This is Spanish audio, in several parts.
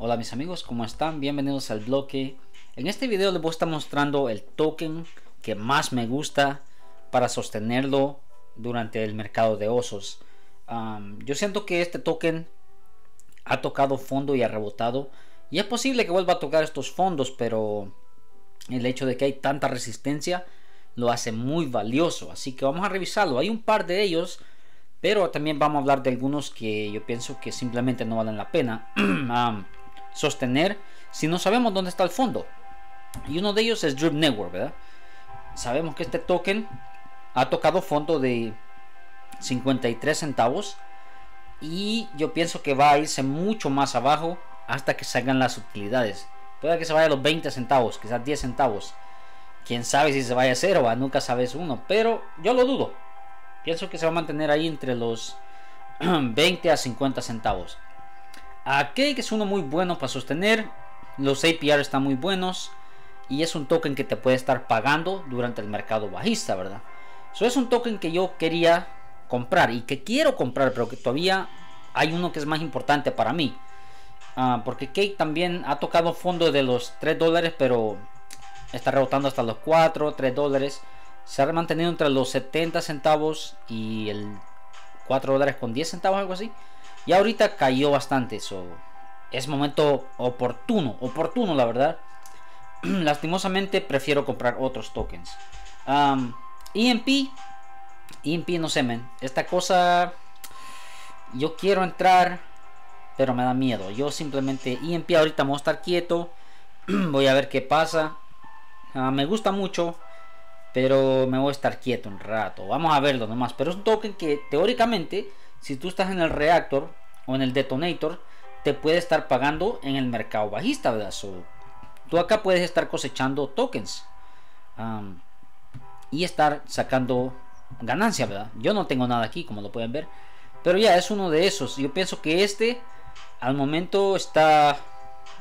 Hola mis amigos, ¿cómo están? Bienvenidos al bloque. En este video les voy a estar mostrando el token que más me gusta para sostenerlo durante el mercado de osos. yo siento que este token ha tocado fondo y ha rebotado. Y es posible que vuelva a tocar estos fondos, pero el hecho de que hay tanta resistencia lo hace muy valioso. Así que vamos a revisarlo. Hay un par de ellos, pero también vamos a hablar de algunos que yo pienso que simplemente no valen la pena. sostener si no sabemos dónde está el fondo. Y uno de ellos es Drip Network, ¿verdad? Sabemos que este token ha tocado fondo de 53 centavos y yo pienso que va a irse mucho más abajo hasta que salgan las utilidades. Puede que se vaya a los 20 centavos, quizás 10 centavos. Quién sabe si se vaya a cero, nunca sabes uno, pero yo lo dudo. Pienso que se va a mantener ahí entre los 20 a 50 centavos. A Cake es uno muy bueno para sostener. Los APR están muy buenos. Y es un token que te puede estar pagando durante el mercado bajista, ¿verdad? Eso es un token que yo quería comprar y que quiero comprar, pero que todavía hay uno que es más importante para mí. Ah, porque Cake también ha tocado fondo de los 3 dólares, pero está rebotando hasta los 4, 3 dólares. Se ha mantenido entre los 70 centavos y el 4 dólares con 10 centavos, algo así. Y ahorita cayó bastante eso. Es momento oportuno, oportuno la verdad. Lastimosamente prefiero comprar otros tokens. EMP, EMP no sé, men. Esta cosa, yo quiero entrar, pero me da miedo. Yo simplemente EMP ahorita me voy a estar quieto. voy a ver qué pasa. Ah, me gusta mucho, pero me voy a estar quieto un rato. Vamos a verlo nomás. Pero es un token que teóricamente si tú estás en el reactor o en el detonator, te puede estar pagando en el mercado bajista, ¿verdad? tú acá puedes estar cosechando tokens y estar sacando ganancia, ¿verdad? Yo no tengo nada aquí, como lo pueden ver, pero ya es uno de esos. Yo pienso que este al momento está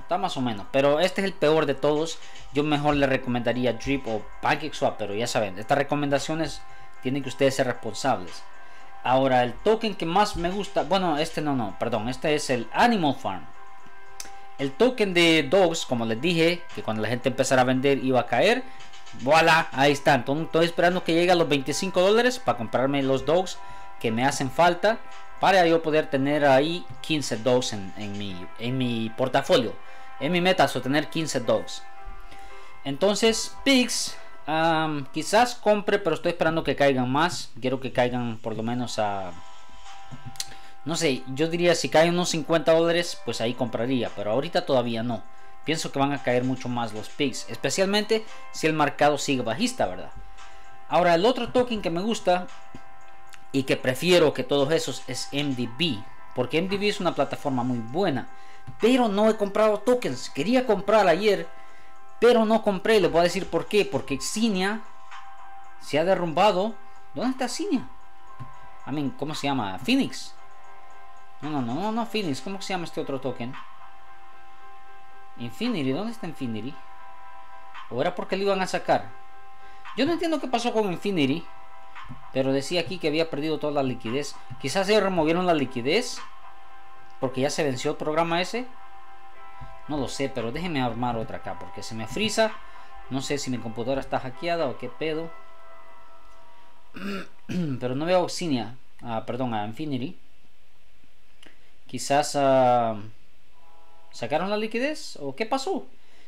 está más o menos, pero este es el peor de todos. Yo mejor le recomendaría Drip o PancakeSwap, pero ya saben, estas recomendaciones tienen que ustedes ser responsables. Ahora, el token que más me gusta, bueno, este no, no, perdón, este es el Animal Farm. El token de Dogs, como les dije, que cuando la gente empezara a vender iba a caer. Voilà, ahí está. Entonces, estoy esperando que llegue a los 25 dólares para comprarme los Dogs que me hacen falta para yo poder tener ahí 15 Dogs en, mi, en mi portafolio. En mi meta, tener 15 Dogs. Entonces, Pigs quizás compre, pero estoy esperando que caigan más. Quiero que caigan por lo menos a... No sé, yo diría si caen unos 50 dólares, pues ahí compraría. Pero ahorita todavía no. Pienso que van a caer mucho más los pigs. Especialmente si el mercado sigue bajista, ¿verdad? Ahora, el otro token que me gusta y que prefiero que todos esos es MDB. Porque MDB es una plataforma muy buena. Pero no he comprado tokens. Quería comprar ayer pero no compré, les voy a decir por qué. Porque Cinia se ha derrumbado. ¿Dónde está Cinia? I mean, ¿cómo se llama? Phoenix. No, no, no, no, Phoenix. ¿Cómo se llama este otro token? Infinity. ¿Dónde está Infinity? ¿O era porque lo iban a sacar? Yo no entiendo qué pasó con Infinity. Pero decía aquí que había perdido toda la liquidez. Quizás se removieron la liquidez. Porque ya se venció el programa ese. No lo sé, pero déjenme armar otra acá porque se me frisa. No sé si mi computadora está hackeada o qué pedo. Pero no veo Cinia. Ah, perdón, a Infinity. Quizás ah, sacaron la liquidez o qué pasó.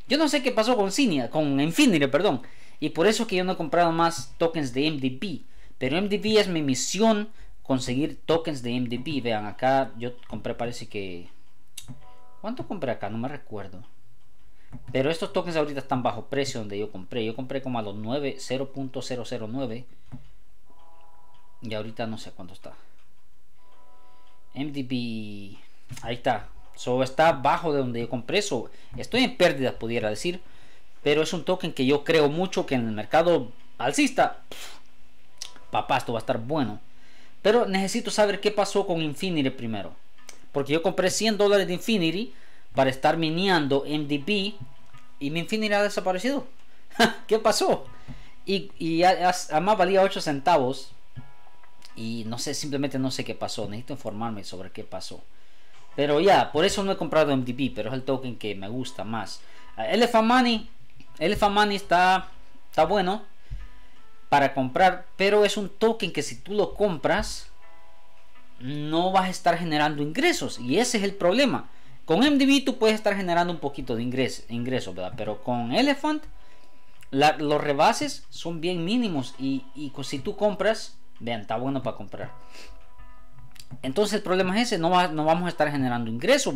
Yo no sé qué pasó con Cinia, con Infinity, perdón. Y por eso que yo no he comprado más tokens de MDP. Pero MDP es mi misión conseguir tokens de MDP. Vean, acá yo compré parece que ¿Cuánto compré acá? No me recuerdo. Pero estos tokens ahorita están bajo precio donde yo compré. Yo compré como a los 9, 0.009. Y ahorita no sé cuánto está. MDB. Ahí está. So está bajo de donde yo compré. eso estoy en pérdida, pudiera decir. Pero es un token que yo creo mucho que en el mercado alcista. papá, esto va a estar bueno. Pero necesito saber qué pasó con Infinity primero. Porque yo compré 100 dólares de Infinity para estar miniando MDB y mi Infinity ha desaparecido. ¿Qué pasó? Y, además valía 8 centavos. Y no sé, simplemente no sé qué pasó. Necesito informarme sobre qué pasó. Pero ya, por eso no he comprado MDB, pero es el token que me gusta más. Elephant Money, Elephant Money está, está bueno para comprar, pero es un token que si tú lo compras, no vas a estar generando ingresos. Y ese es el problema. Con MDB tú puedes estar generando un poquito de ingresos. Pero con Elephant los rebases son bien mínimos y, si tú compras, vean, está bueno para comprar. Entonces el problema es ese, no, va, no vamos a estar generando ingresos.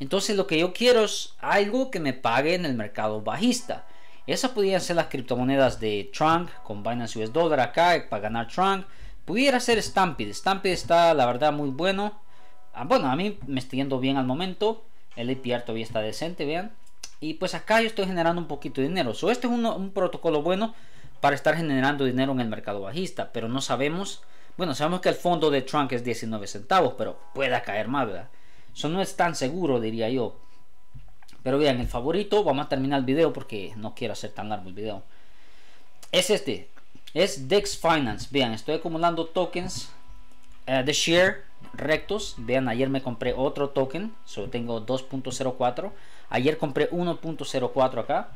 Entonces lo que yo quiero es algo que me pague en el mercado bajista. Esas podrían ser las criptomonedas de Trunk con Binance US Dollar acá para ganar Trunk. Pudiera ser Stampede. Stampede está la verdad muy bueno. Ah, bueno, a mí me está yendo bien al momento. El APR todavía está decente, vean. Y pues acá yo estoy generando un poquito de dinero. So, este es un, protocolo bueno para estar generando dinero en el mercado bajista. Pero no sabemos. Bueno, sabemos que el fondo de Trunk es 19 centavos, pero pueda caer más, ¿verdad? Eso no es tan seguro, diría yo. Pero vean, el favorito, vamos a terminar el video porque no quiero hacer tan largo el video. Es este, es Dex Finance. Vean, estoy acumulando tokens eh, de share rectos. Vean, ayer me compré otro token, solo tengo 2.04. Ayer compré 1.04 acá.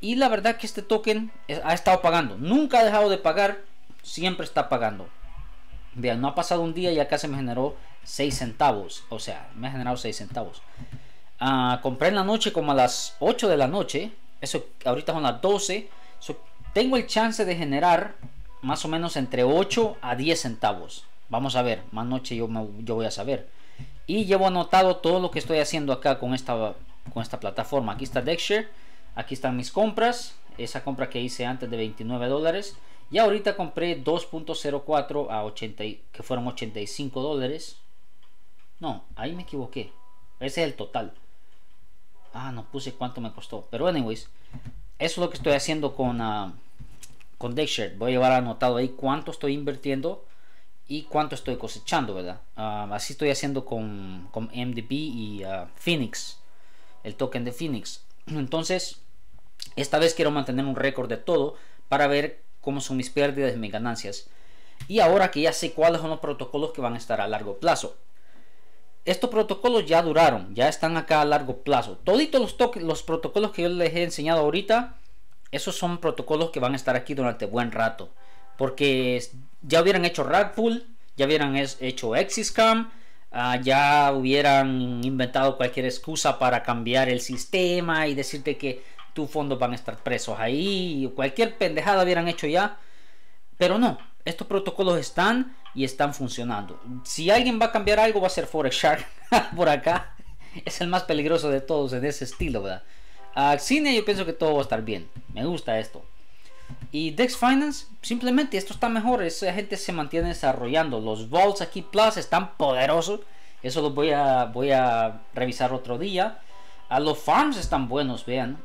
Y la verdad que este token ha estado pagando. Nunca ha dejado de pagar. Siempre está pagando. Vean, no ha pasado un día y acá se me generó 6 centavos. O sea, me ha generado 6 centavos. Ah, compré en la noche como a las 8 de la noche. Eso ahorita son las 12. Tengo el chance de generar más o menos entre 8 a 10 centavos. Vamos a ver, más noche yo, yo voy a saber. Y llevo anotado todo lo que estoy haciendo acá con esta, con esta plataforma. Aquí está Dexshare. Aquí están mis compras. Esa compra que hice antes de 29 dólares. Y ahorita compré 2.04 a 80, que fueron 85 dólares. No, ahí me equivoqué. Ese es el total. Ah, no puse cuánto me costó. Pero anyways, eso es lo que estoy haciendo con, uh, con Dexshare. Voy a llevar anotado ahí cuánto estoy invirtiendo y cuánto estoy cosechando, ¿verdad? Ah, así estoy haciendo con, con MDP y uh, Phoenix, el token de Phoenix. Entonces, esta vez quiero mantener un récord de todo para ver cómo son mis pérdidas y mis ganancias. Y ahora que ya sé cuáles son los protocolos que van a estar a largo plazo estos protocolos ya duraron, ya están acá a largo plazo. Todos los, los protocolos que yo les he enseñado ahorita, esos son protocolos que van a estar aquí durante buen rato. Porque ya hubieran hecho Ragpool, ya hubieran hecho Exiscam, uh, ya hubieran inventado cualquier excusa para cambiar el sistema y decirte que tus fondos van a estar presos ahí. Cualquier pendejada hubieran hecho ya. Pero no, estos protocolos están y están funcionando. Si alguien va a cambiar algo, va a ser Forex Shark por acá. Es el más peligroso de todos en ese estilo, ¿verdad? A Cine yo pienso que todo va a estar bien. Me gusta esto. Y Dex Finance, simplemente esto está mejor. Esa gente se mantiene desarrollando. Los Vaults aquí Plus están poderosos. Eso lo voy a, voy a revisar otro día. A los farms están buenos, vean.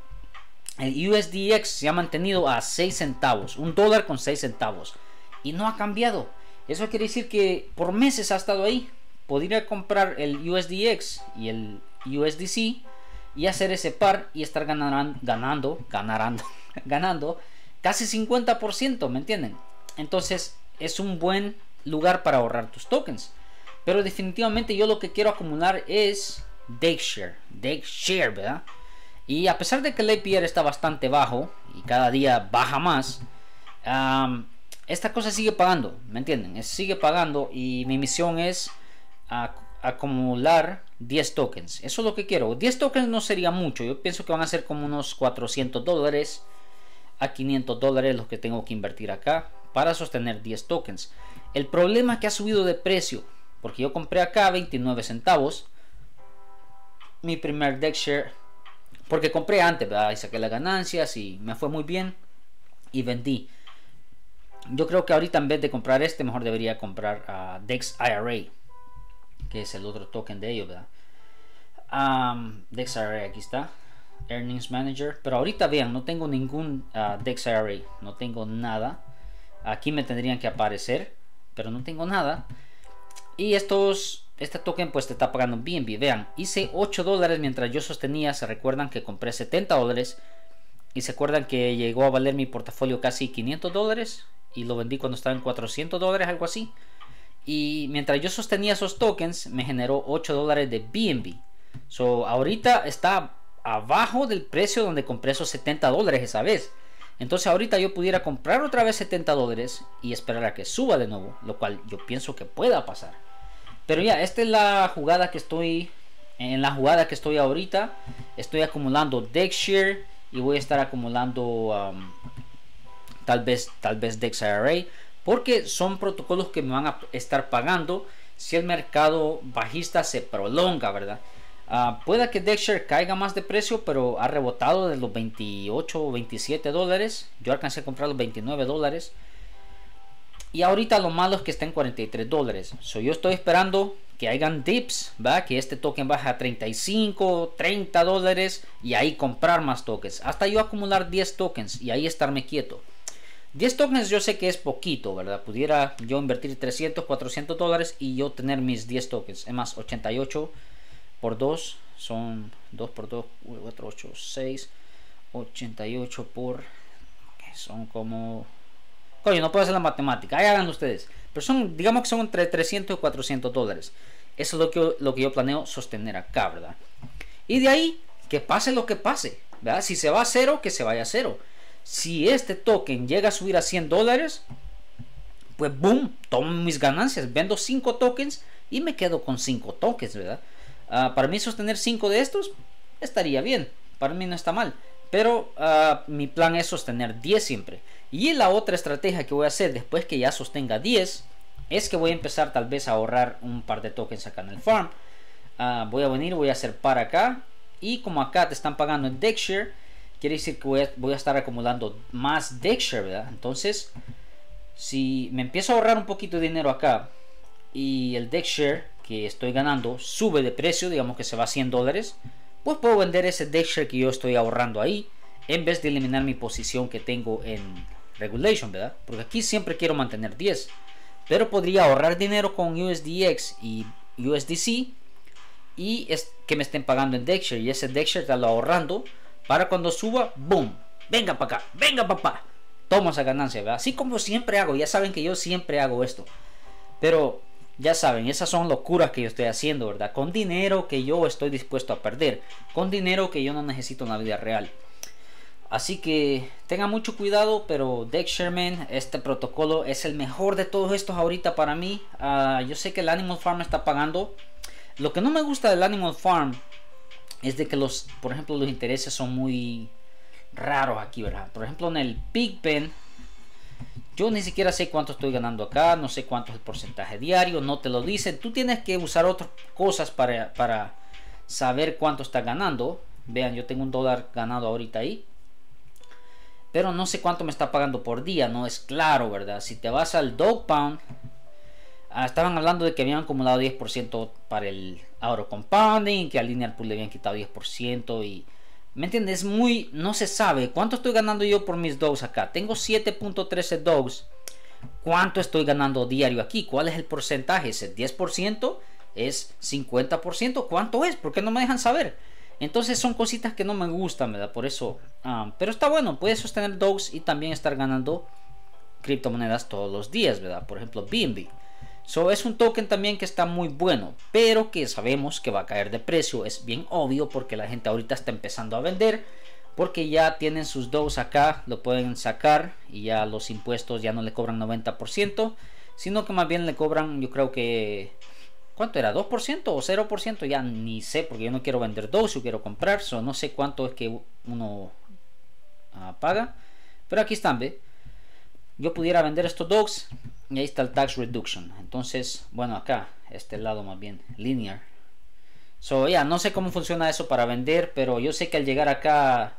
El USDX se ha mantenido a 6 centavos. Un dólar con 6 centavos. Y no ha cambiado. Eso quiere decir que por meses ha estado ahí. Podría comprar el USDX y el USDC y hacer ese par y estar ganando, ganando, ganando, ganando casi 50%, ¿me entienden? Entonces es un buen lugar para ahorrar tus tokens. Pero definitivamente yo lo que quiero acumular es Dexshare, Dexshare, ¿verdad? Y a pesar de que el APR está bastante bajo y cada día baja más, esta cosa sigue pagando, ¿me entienden? sigue pagando y mi misión es acumular 10 tokens. Eso es lo que quiero. 10 tokens no sería mucho. Yo pienso que van a ser como unos 400 dólares a 500 dólares los que tengo que invertir acá para sostener 10 tokens. El problema es que ha subido de precio. Porque yo compré acá 29 centavos. Mi primer deck share. Porque compré antes. Y saqué las ganancias y me fue muy bien. Y vendí. Yo creo que ahorita en vez de comprar este, mejor debería comprar Dex IRA, que es el otro token de ellos, ¿verdad? Dex IRA, aquí está. Earnings Manager. Pero ahorita vean, no tengo ningún uh, Dex IRA, no tengo nada. Aquí me tendrían que aparecer, pero no tengo nada. Y estos, este token pues te está pagando bien, bien. Vean, hice 8 dólares mientras yo sostenía. Se recuerdan que compré 70 dólares. Y se acuerdan que llegó a valer mi portafolio casi 500 dólares y lo vendí cuando estaba en 400 dólares, algo así. Y mientras yo sostenía esos tokens, me generó 8 dólares de BNB. So, ahorita está abajo del precio donde compré esos 70 dólares esa vez. Entonces ahorita yo pudiera comprar otra vez 70 dólares y esperar a que suba de nuevo, lo cual yo pienso que pueda pasar. Pero ya, esta es la jugada que estoy, en la jugada que estoy ahorita, estoy acumulando DexShare y voy a estar acumulando um, tal vez, tal vez porque son protocolos que me van a estar pagando si el mercado bajista se prolonga, ¿verdad? Uh, pueda que Dexter caiga más de precio, pero ha rebotado de los 28 o 27 dólares. Yo alcancé a comprar los 29 dólares. Y ahorita lo malo es que está en 43 dólares. So, yo estoy esperando que hagan dips, ¿va? que este token baje a 35, 30 dólares y ahí comprar más tokens. Hasta yo acumular 10 tokens y ahí estarme quieto. 10 tokens yo sé que es poquito, ¿verdad? Pudiera yo invertir 300, 400 dólares y yo tener mis 10 tokens. Es más, 88 por 2 son 2 por 2, 4, 8, 6, 88 por... Son como... Coño, no puedo hacer la matemática, ahí hagan ustedes. Pero son, digamos que son entre 300 y 400 dólares. Eso es lo que, lo que yo planeo sostener acá, ¿verdad? Y de ahí, que pase lo que pase, ¿verdad? Si se va a cero, que se vaya a cero. Si este token llega a subir a 100 dólares, pues boom, tomo mis ganancias, vendo 5 tokens y me quedo con 5 tokens, ¿verdad? Ah, para mí sostener 5 de estos estaría bien. Para mí no está mal. Pero uh, mi plan es sostener 10 siempre. Y la otra estrategia que voy a hacer después que ya sostenga 10 es que voy a empezar tal vez a ahorrar un par de tokens acá en el farm. Uh, voy a venir, voy a hacer para acá. Y como acá te están pagando en Dexshare, quiere decir que voy a, estar acumulando más Dexshare, ¿verdad? Entonces, si me empiezo a ahorrar un poquito de dinero acá y el Dexshare que estoy ganando sube de precio, digamos que se va a 100 dólares, pues puedo vender ese Dexter que yo estoy ahorrando ahí en vez de eliminar mi posición que tengo en Regulation, ¿verdad? Porque aquí siempre quiero mantener 10. Pero podría ahorrar dinero con USDX y USDC y es que me estén pagando en Dexter y ese Dexter está lo ahorrando para cuando suba, boom, venga para acá, venga papá, toma esa ganancia, ¿verdad? Así como siempre hago, ya saben que yo siempre hago esto. Pero ya saben, esas son locuras que yo estoy haciendo, ¿verdad? Con dinero que yo estoy dispuesto a perder. Con dinero que yo no necesito en la vida real. Así que tengan mucho cuidado, pero Dex Sherman, este protocolo es el mejor de todos estos ahorita para mí. Ah, yo sé que el Animal Farm está pagando. Lo que no me gusta del Animal Farm es de que los, por ejemplo, los intereses son muy raros aquí, ¿verdad? Por ejemplo, en el Big Pen yo ni siquiera sé cuánto estoy ganando acá, no sé cuánto es el porcentaje diario, no te lo dicen. Tú tienes que usar otras cosas para, para saber cuánto estás ganando. Vean, yo tengo un dólar ganado ahorita ahí. Pero no sé cuánto me está pagando por día, no es claro, ¿verdad? Si te vas al Dog Pound, estaban hablando de que habían acumulado 10% para el Auto Compounding, que al Linear Pool le habían quitado 10% y ¿Me entiendes? Muy. No se sabe. ¿Cuánto estoy ganando yo por mis dogs acá? Tengo 7.13 dogs. ¿Cuánto estoy ganando diario aquí? ¿Cuál es el porcentaje? ¿Es el 10%? ¿Es 50%? ¿Cuánto es? ¿Por qué no me dejan saber? Entonces son cositas que no me gustan, ¿verdad? Por eso. Ah, pero está bueno. Puedes sostener dogs y también estar ganando criptomonedas todos los días, ¿verdad? Por ejemplo, BNB. So, es un token también que está muy bueno, pero que sabemos que va a caer de precio. Es bien obvio porque la gente ahorita está empezando a vender. Porque ya tienen sus dos acá, lo pueden sacar y ya los impuestos ya no le cobran 90%, sino que más bien le cobran, yo creo que ¿Cuánto era? ¿2% o 0%? Ya ni sé, porque yo no quiero vender dos, yo quiero comprar, so no sé cuánto es que uno uh, paga. Pero aquí están, ¿ve? Yo pudiera vender estos dogs y ahí está el tax reduction. Entonces, bueno, acá, este lado más bien, linear. So, ya, no sé cómo funciona eso para vender, pero yo sé que al llegar acá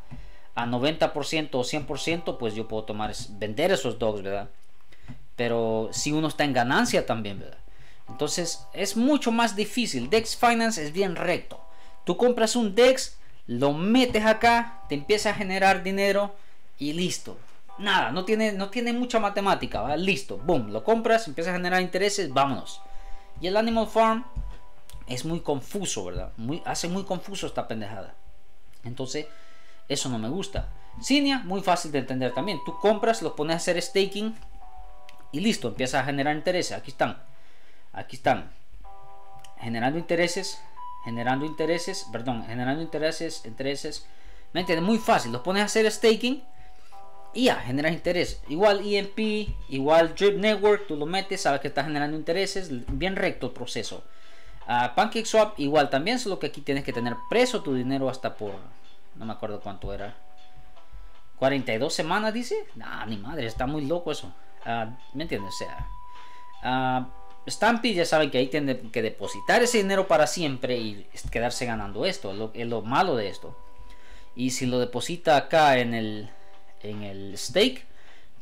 a 90% o 100%, pues yo puedo tomar, vender esos dogs, ¿verdad? Pero si uno está en ganancia también, ¿verdad? Entonces es mucho más difícil. Dex Finance es bien recto. Tú compras un Dex, lo metes acá, te empieza a generar dinero y listo nada, no tiene, no tiene mucha matemática, listo, boom, lo compras, empieza a generar intereses, vámonos. Y el Animal Farm es muy confuso, ¿verdad? Muy, hace muy confuso esta pendejada. Entonces, eso no me gusta. Cinia, muy fácil de entender también. Tú compras, lo pones a hacer staking y listo, empieza a generar intereses. Aquí están. aquí están generando intereses generando intereses perdón generando intereses intereses me entiendes muy fácil los pones a hacer staking ya generas interés. Igual EMP igual Drip Network tú lo metes sabes que está generando intereses bien recto el proceso. Uh, PancakeSwap igual también solo que aquí tienes que tener preso tu dinero hasta por no me acuerdo cuánto era. 42 semanas dice. Nah, ni madre está muy loco eso. Uh, me entiendes o sea uh, Stampy ya saben que ahí tienen que depositar ese dinero para siempre y quedarse ganando esto. Es lo malo de esto. Y si lo deposita acá en el, en el stake,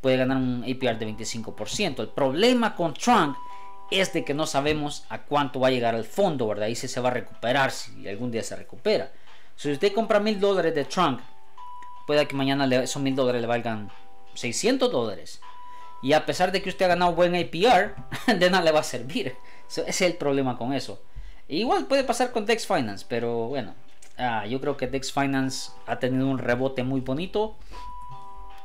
puede ganar un APR de 25%. El problema con Trunk es de que no sabemos a cuánto va a llegar al fondo, ¿verdad? Y si se va a recuperar, si algún día se recupera. Si usted compra mil dólares de Trunk, puede que mañana esos mil dólares le valgan 600 dólares. Y a pesar de que usted ha ganado buen APR, de nada le va a servir. ese es el problema con eso. igual puede pasar con Dex Finance, pero bueno, ah, yo creo que Dex Finance ha tenido un rebote muy bonito.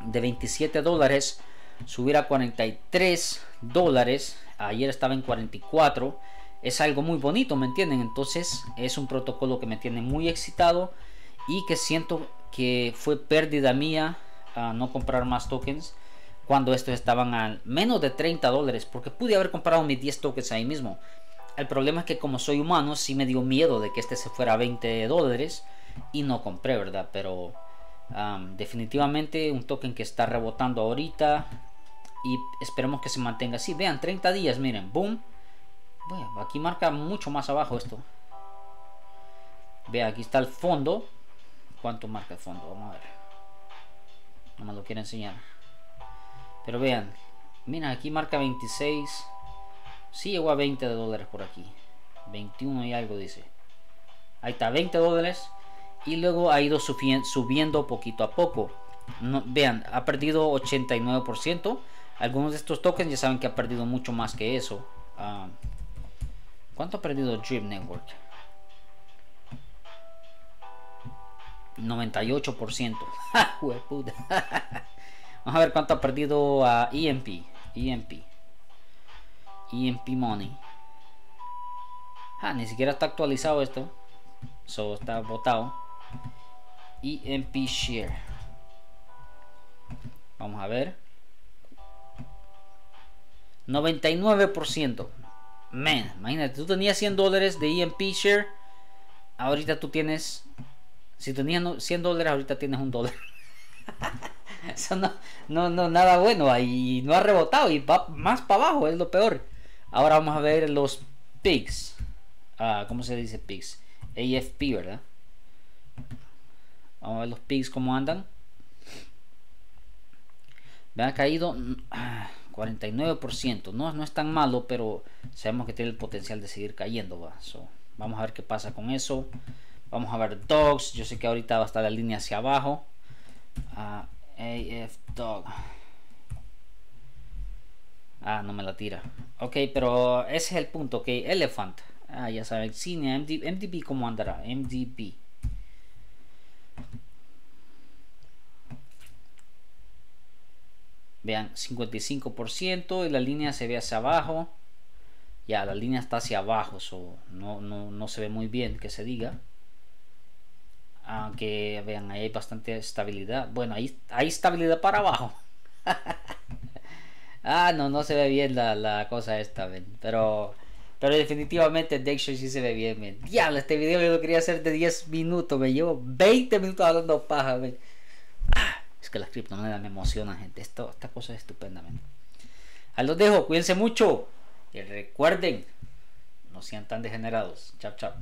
De 27 dólares, subir a 43 dólares. Ayer estaba en 44. Es algo muy bonito, ¿me entienden? Entonces es un protocolo que me tiene muy excitado y que siento que fue pérdida mía a no comprar más tokens cuando estos estaban a menos de 30 dólares, porque pude haber comprado mis 10 tokens ahí mismo. El problema es que como soy humano, sí me dio miedo de que este se fuera a 20 dólares y no compré, ¿verdad? Pero definitivamente un token que está rebotando ahorita y esperemos que se mantenga así. Vean, 30 días, miren, boom. Bueno, aquí marca mucho más abajo esto. Vean, aquí está el fondo. ¿Cuánto marca el fondo? Vamos a ver. No me lo quiero enseñar. Pero vean, mira, aquí marca 26. Sí llegó a 20 de dólares por aquí. 21 y algo dice. Ahí está, 20 dólares. Y luego ha ido subiendo poquito a poco. No, vean, ha perdido 89%. Algunos de estos tokens ya saben que ha perdido mucho más que eso. Ah, ¿Cuánto ha perdido Dream Network? 98%. Vamos a ver cuánto ha perdido a EMP. EMP. EMP Money. Ah, ni siquiera está actualizado esto. Solo está botado. EMP Share. Vamos a ver. 99%. Man, imagínate, tú tenías 100 dólares de EMP Share. Ahorita tú tienes. Si tenías 100 dólares, ahorita tienes un dólar. Eso no, no, no, nada bueno. Ahí no ha rebotado y va más para abajo, es lo peor. Ahora vamos a ver los pigs. Ah, ¿Cómo se dice pigs? AFP, ¿verdad? Vamos a ver los pigs cómo andan. Me ha caído 49%. No, no es tan malo, pero sabemos que tiene el potencial de seguir cayendo. ¿va? vamos a ver qué pasa con eso. Vamos a ver dogs. Yo sé que ahorita va a estar la línea hacia abajo. Ah, AF Dog. Ah, no me la tira. Ok, pero ese es el punto. Ok, Elephant. Ah, ya saben. Cine, MD, MDB, ¿cómo andará? MDB. Vean, 55% y la línea se ve hacia abajo. Ya, la línea está hacia abajo. So no, no, no se ve muy bien que se diga aunque vean ahí hay bastante estabilidad bueno ahí hay estabilidad para abajo ah no no se ve bien la, la cosa esta ¿ven? pero pero definitivamente Dexter sí se ve bien ¿ven? diablo este video yo lo quería hacer de 10 minutos me llevo 20 minutos hablando paja ¿ven? Es que las criptomonedas me emocionan gente. Esto, esta cosa es estupenda ahí los dejo. Cuídense mucho. Y recuerden no sean tan degenerados. Chao chao